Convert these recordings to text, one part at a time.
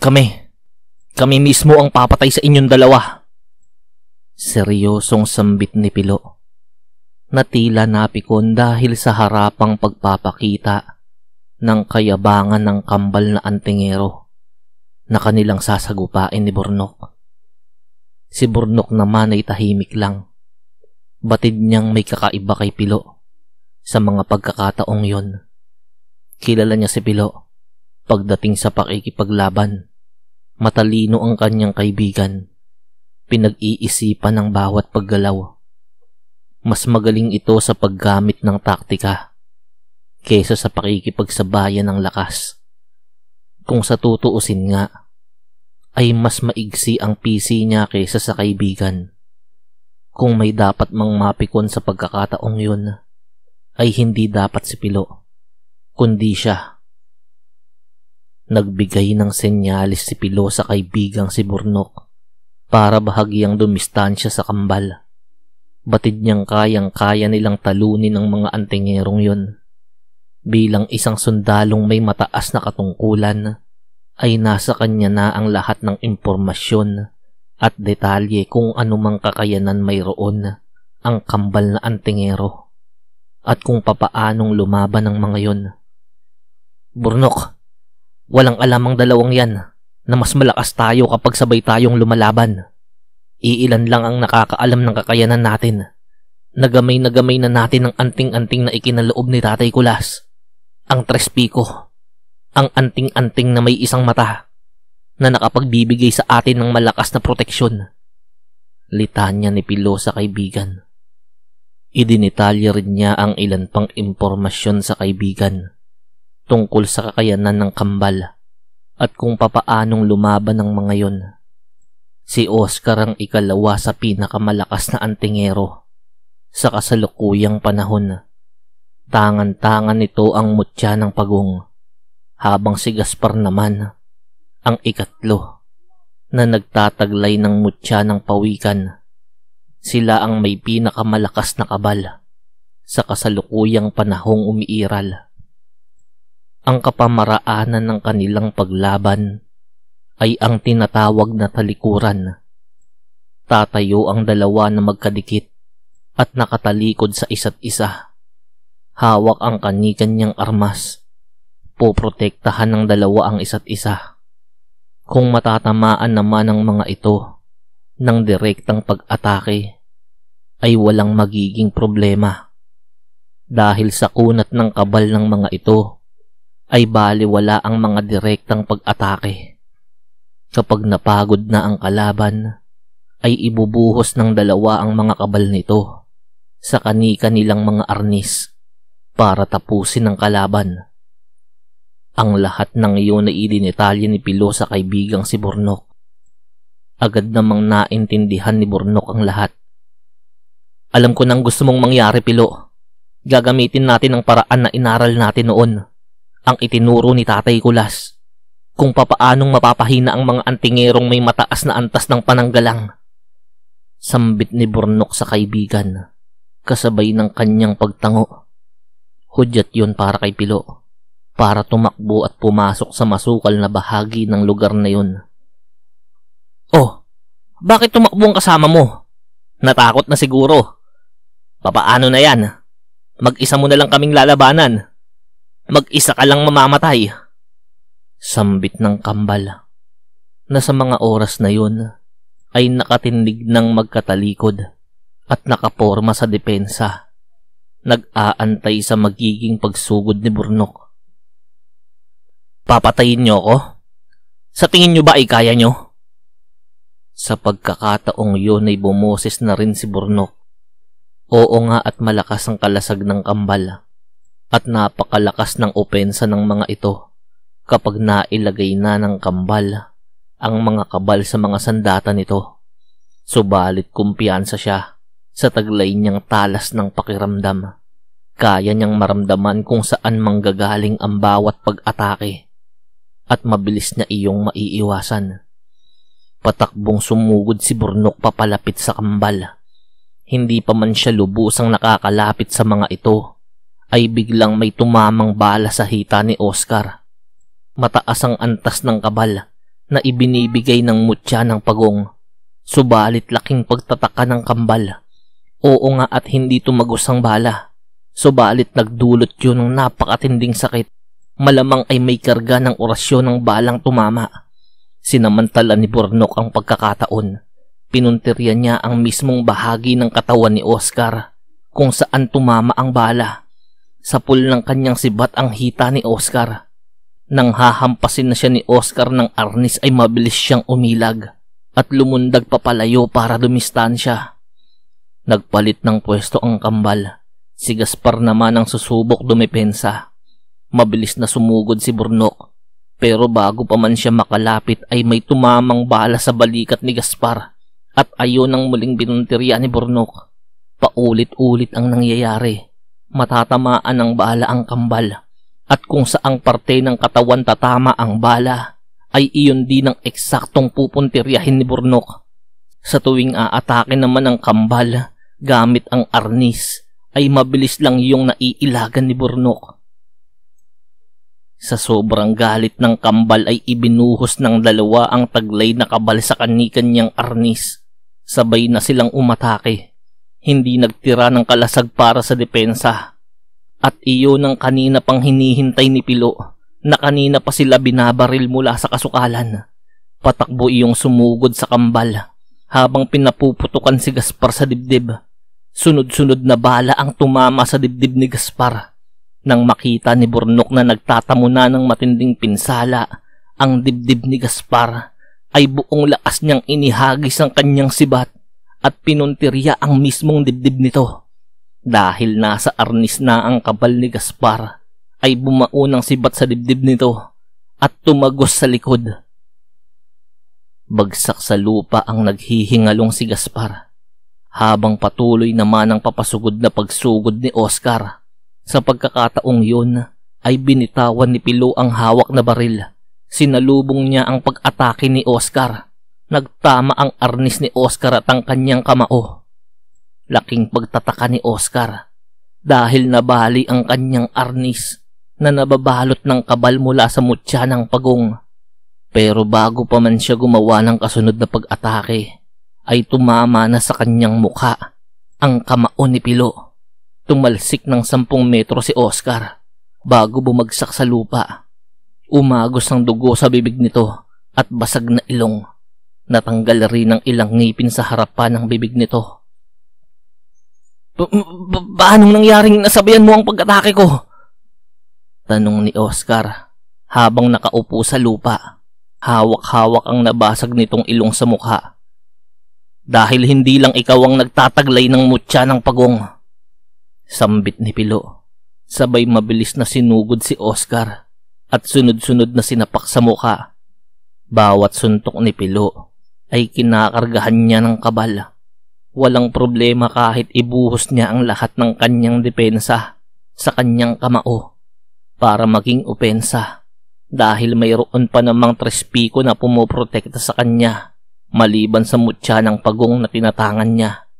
Kami, kami mismo ang papatay sa inyong dalawa. Seryosong sambit ni Pilo. Natila napikon dahil sa harapang pagpapakita ng kayabangan ng kambal na antingero na kanilang sasagupain ni Burnok. Si Burnok naman ay tahimik lang. Batid niyang may kakaiba kay Pilo sa mga pagkakataong yon. Kilala niya si Pilo pagdating sa pakikipaglaban. Matalino ang kanyang kaibigan. Pinag-iisipan ng bawat paggalaw. Mas magaling ito sa paggamit ng taktika kesa sa pakikipagsabayan ng lakas. Kung sa tutuusin nga, ay mas maigsi ang PC niya kesa sa kaibigan. Kung may dapat mang mapikon sa pagkakataong yun, ay hindi dapat si Pilo, kundi siya. Nagbigay ng senyalis si Pilo sa kaibigang si Burnok para bahagyang dumistansya sa kambal. Batid niyang kayang-kaya nilang talunin ang mga antingerong yon bilang isang sundalong may mataas na katungkulan ay nasa kanya na ang lahat ng impormasyon at detalye kung anumang kakayanan mayroon ang kambal na antingero at kung papaanong lumaban ng mga yon. Burnok, walang alam ang dalawang yan na mas malakas tayo kapag sabay tayong lumalaban. Iilan lang ang nakakaalam ng kakayanan natin. Nagamay na gamay na natin ang anting-anting na ikinaloob ni Tatay Kulas ang Trespiko, ang anting-anting na may isang mata na nakapagbibigay sa atin ng malakas na proteksyon. Litanya ni Pilo sa kaibigan. Idinitalya rin niya ang ilan pang impormasyon sa kaibigan tungkol sa kakayanan ng kambal at kung papaanong lumaban ng mga yon. Si Oscar ang ikalawa sa pinakamalakas na antingero sa kasalukuyang panahon Tangan-tangan nito ang mutya ng pagong, habang si Gaspar naman ang ikatlo na nagtataglay ng mutya ng pawikan. Sila ang may pinakamalakas na kabal sa kasalukuyang panahong umiiral. Ang kapamaraanan ng kanilang paglaban ay ang tinatawag na talikuran. Tatayo ang dalawa na magkadikit at nakatalikod sa isa't isa Hawak ang kani-kanyang armas. Poprotektahan ng dalawa ang isa't isa. Kung matatamaan naman ng mga ito ng direktang pag-atake, ay walang magiging problema. Dahil sa kunat ng kabal ng mga ito, ay baliwala ang mga direktang pag-atake. Kapag napagod na ang kalaban, ay ibubuhos ng dalawa ang mga kabal nito sa kanika nilang mga arnis para tapusin ang kalaban. Ang lahat ng iyon ay idinitalya ni Pilo sa kaibigang si Burnok. Agad namang naintindihan ni Burnok ang lahat. Alam ko nang gusto mong mangyari, Pilo. Gagamitin natin ang paraan na inaral natin noon. Ang itinuro ni Tatay Kulas. Kung papaanong mapapahina ang mga antingerong may mataas na antas ng pananggalang. Sambit ni Burnok sa kaibigan, kasabay ng kanyang pagtango. Hudyat yun para kay Pilo. Para tumakbo at pumasok sa masukal na bahagi ng lugar na yun. Oh, bakit tumakbo ang kasama mo? Natakot na siguro. Papaano na yan? Mag-isa mo na lang kaming lalabanan. Mag-isa ka lang mamamatay. Sambit ng kambal na sa mga oras na yun ay nakatindig ng magkatalikod at nakaporma sa depensa nag-aantay sa magiging pagsugod ni Burnok. Papatayin niyo ako? Sa tingin niyo ba ay kaya niyo? Sa pagkakataong yun ay bumoses na rin si Burnok. Oo nga at malakas ang kalasag ng kambal at napakalakas ng opensa ng mga ito kapag nailagay na ng kambal ang mga kabal sa mga sandata nito. Subalit kumpiyansa siya sa taglay niyang talas ng pakiramdam. Kaya niyang maramdaman kung saan manggagaling ang bawat pag-atake at mabilis niya iyong maiiwasan. Patakbong sumugod si Burnok papalapit sa kambal. Hindi pa man siya lubusang nakakalapit sa mga ito, ay biglang may tumamang bala sa hita ni Oscar. Mataas ang antas ng kabal na ibinibigay ng mutya ng pagong. Subalit laking pagtataka ng kambal. Oo nga at hindi tumagos ang bala. Subalit nagdulot yun ng napakatinding sakit. Malamang ay may karga ng orasyon ng balang tumama. Sinamantala ni Bornok ang pagkakataon. Pinuntirya niya ang mismong bahagi ng katawan ni Oscar kung saan tumama ang bala. Sa pool ng kanyang sibat ang hita ni Oscar. Nang hahampasin na siya ni Oscar ng arnis ay mabilis siyang umilag at lumundag papalayo para dumistansya. Nagpalit ng pwesto ang kambal. Si Gaspar naman ang susubok dumepensa. Mabilis na sumugod si Burnok. Pero bago pa man siya makalapit ay may tumamang bala sa balikat ni Gaspar at ayon ang muling binuntirya ni Burnok. Paulit-ulit ang nangyayari. Matatamaan ng bala ang kambal at kung saang parte ng katawan tatama ang bala, ay iyon din ang eksaktong pupuntiryahin ni Burnok. Sa tuwing aatake naman ang kambal gamit ang arnis, ay mabilis lang yung naiilagan ni Burnok. Sa sobrang galit ng kambal ay ibinuhos ng dalawa ang taglay na kabal sa kani-kanyang arnis. Sabay na silang umatake. Hindi nagtira ng kalasag para sa depensa. At iyon ang kanina pang hinihintay ni Pilo na kanina pa sila binabaril mula sa kasukalan. Patakbo iyong sumugod sa kambal habang pinapuputukan si Gaspar sa dibdib. Sunod-sunod na bala ang tumama sa dibdib ni Gaspar. Nang makita ni Burnok na nagtatamo na ng matinding pinsala ang dibdib ni Gaspar, ay buong lakas niyang inihagis ang kanyang sibat at pinuntirya ang mismong dibdib nito. Dahil nasa arnis na ang kabal ni Gaspar, ay bumaunang sibat sa dibdib nito at tumagos sa likod. Bagsak sa lupa ang naghihingalong si Gaspar habang patuloy naman ang papasugod na pagsugod ni Oscar. Sa pagkakataong yun ay binitawan ni Pilo ang hawak na baril. Sinalubong niya ang pag-atake ni Oscar. Nagtama ang arnis ni Oscar at ang kanyang kamao. Laking pagtataka ni Oscar dahil nabali ang kanyang arnis na nababalot ng kabal mula sa mutya ng pagong. Pero bago pa man siya gumawa ng kasunod na pag-atake, ay tumama na sa kanyang mukha ang kamao ni Pilo. Tumalsik ng sampung metro si Oscar bago bumagsak sa lupa. Umagos ang dugo sa bibig nito at basag na ilong. Natanggal rin ang ilang ngipin sa harapan ng bibig nito paanong nangyaring nasabihan mo ang pag-atake ko? Tanong ni Oscar habang nakaupo sa lupa. Hawak-hawak ang nabasag nitong ilong sa mukha. Dahil hindi lang ikaw ang nagtataglay ng mutya ng pagong. Sambit ni Pilo. Sabay mabilis na sinugod si Oscar at sunod-sunod na sinapak sa mukha. Bawat suntok ni Pilo ay kinakargahan niya ng kabal Walang problema kahit ibuhos niya ang lahat ng kanyang depensa sa kanyang kamao para maging opensa dahil mayroon pa namang trespiko na pumoprotekta sa kanya maliban sa mutya ng pagong na tinatangan niya.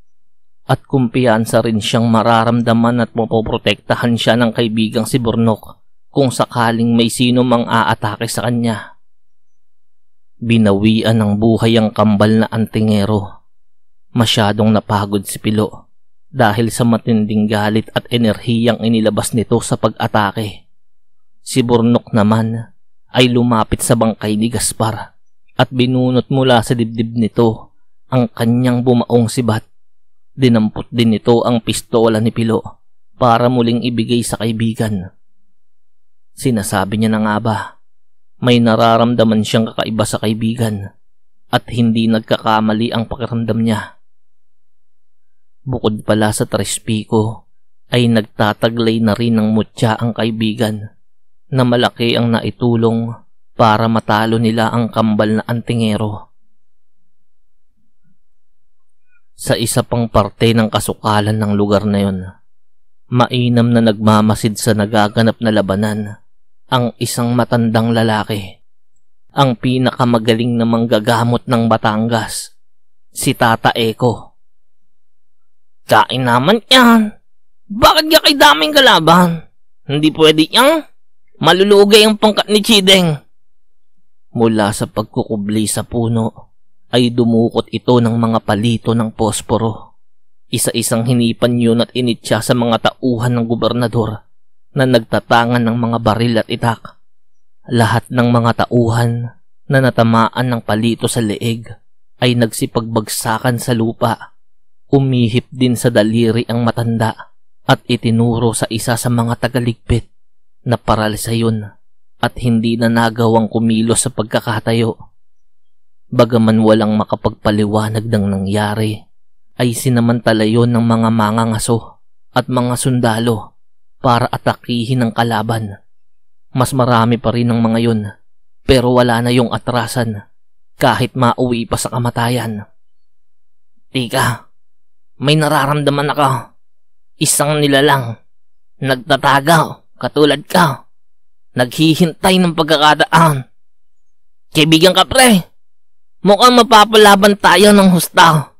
At kumpiyansa rin siyang mararamdaman at mapoprotektahan siya ng kaibigang si Burnok kung sakaling may sino mang aatake sa kanya. Binawian ng buhay ang kambal na antingero Masyadong napagod si Pilo dahil sa matinding galit at enerhiyang inilabas nito sa pag-atake. Si Burnok naman ay lumapit sa bangkay ni Gaspar at binunot mula sa dibdib nito ang kanyang bumaong sibat. Dinampot din nito ang pistola ni Pilo para muling ibigay sa kaibigan. Sinasabi niya na nga ba, may nararamdaman siyang kakaiba sa kaibigan at hindi nagkakamali ang pakiramdam niya. Bukod pala sa Trespiko, ay nagtataglay na rin ng mutya ang kaibigan na malaki ang naitulong para matalo nila ang kambal na antingero. Sa isa pang parte ng kasukalan ng lugar na yon, mainam na nagmamasid sa nagaganap na labanan ang isang matandang lalaki, ang pinakamagaling na manggagamot ng Batangas, si Tata Eko. Kain naman yan. Bakit ka kay daming kalaban? Hindi pwede yan. Malulugay ang pangkat ni Chideng. Mula sa pagkukubli sa puno, ay dumukot ito ng mga palito ng posporo. Isa-isang hinipan yun at initya sa mga tauhan ng gobernador na nagtatangan ng mga baril at itak. Lahat ng mga tauhan na natamaan ng palito sa leeg ay nagsipagbagsakan sa lupa. Umihip din sa daliri ang matanda at itinuro sa isa sa mga tagaligpit na paralisa yun at hindi na nagawang kumilos sa pagkakatayo. Bagaman walang makapagpaliwanag ng nangyari, ay sinamantala yon ng mga mangangaso at mga sundalo para atakihin ang kalaban. Mas marami pa rin ng mga yun, pero wala na yung atrasan kahit mauwi pa sa kamatayan. Tika, may nararamdaman ako. Isang nilalang, nagtatagaw, katulad ka. Naghihintay ng pagkakadaan. Kaibigan ka pre, mukhang mapapalaban tayo ng husta.